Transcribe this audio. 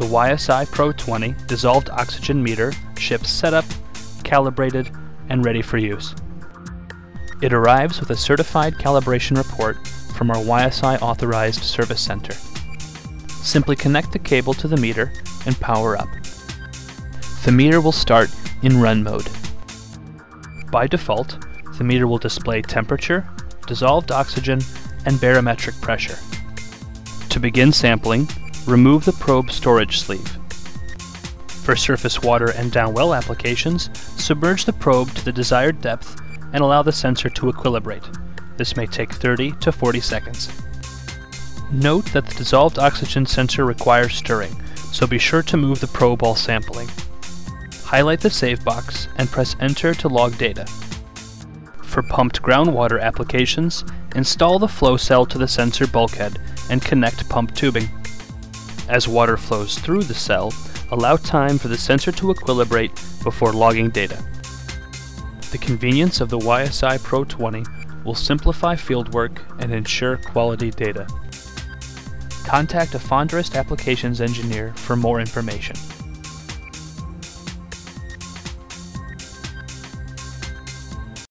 The YSI Pro 20 dissolved oxygen meter ships set up, calibrated, and ready for use. It arrives with a certified calibration report from our YSI authorized service center. Simply connect the cable to the meter and power up. The meter will start in run mode. By default, the meter will display temperature, dissolved oxygen, and barometric pressure. To begin sampling, remove the probe storage sleeve. For surface water and downwell applications, submerge the probe to the desired depth and allow the sensor to equilibrate. This may take 30 to 40 seconds. Note that the dissolved oxygen sensor requires stirring, so be sure to move the probe while sampling. Highlight the save box and press enter to log data. For pumped groundwater applications, install the flow cell to the sensor bulkhead and connect pump tubing. As water flows through the cell, allow time for the sensor to equilibrate before logging data. The convenience of the YSI Pro 20 will simplify fieldwork and ensure quality data. Contact a Fondriest Applications engineer for more information.